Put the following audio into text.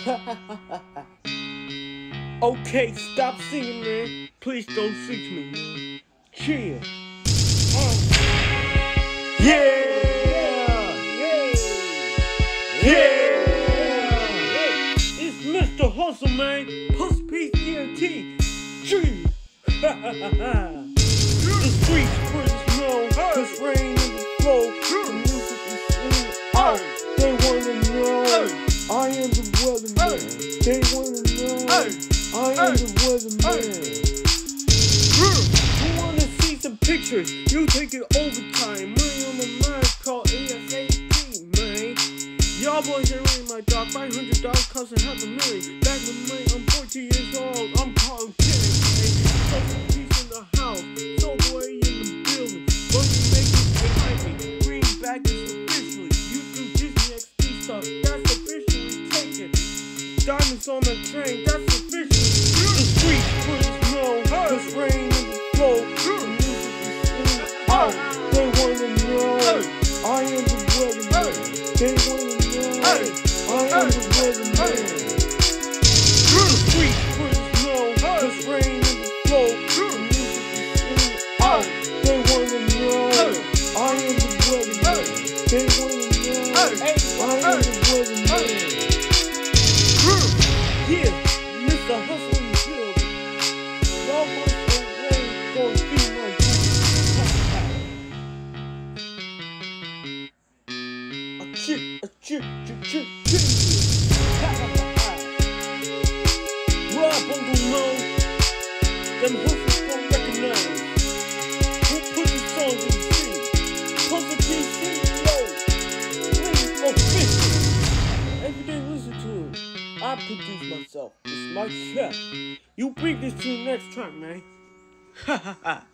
okay, stop singing, man. Please don't sing me. Chill. Uh. Yeah! Yeah! Yeah! It's Mr. Hustle, man. Hustle Peace. Chill. the streets pretty snow. Cause rain I am the weatherman. You wanna see some pictures? You take it overtime. Money on my mind called ASAP, man. Y'all boys ain't reading my dog. Five hundred dollars cost a half a million. Back when my I'm 14 years old. I'm calling kidding, man. Social peace in the house. So boy in the building. Money making behind me. Greenback is officially. You do Disney XP stuff. That's officially taken. Diamonds on the train. That's officially. I am the weatherman. They wanna know. I am the. The streets full of snow. Cause rain in the flow. The music is in the out. They wanna know. I am the weatherman. They wanna know. I am the weatherman. Yeah, them don't recognize. Who put the song in the scene? PC, yo. Official. Every day listen to it. I produce myself. It's my chef. You bring this to the next track, man. Ha ha ha.